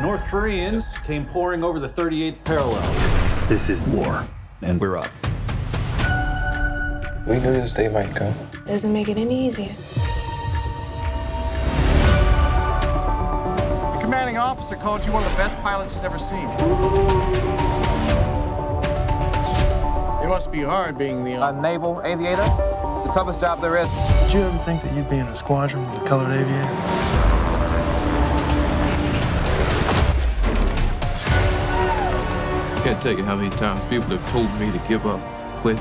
North Koreans came pouring over the 38th parallel. This is war, and we're up. We knew this day might come. Doesn't make it any easier. The commanding officer called you one of the best pilots he's ever seen. It must be hard being the uh, naval aviator. It's the toughest job there is. Did you ever think that you'd be in a squadron with a colored aviator? Can't tell you how many times people have told me to give up, quit,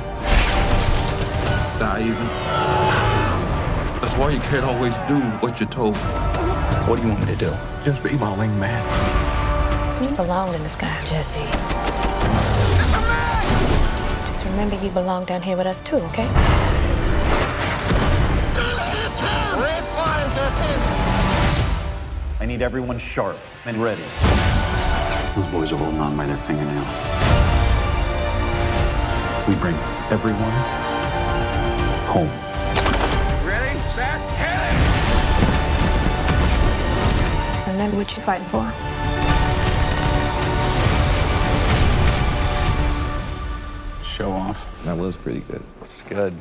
die even. That's why you can't always do what you're told. What do you want me to do? Just be my wingman. You belong in the sky, Jesse. Just remember you belong down here with us too, okay? Red fire, Jesse! I need everyone sharp and ready. Those boys are holding on by their fingernails. We bring everyone home. Ready, set, hit Remember what you're fighting for. Show off. That was pretty good. It's good.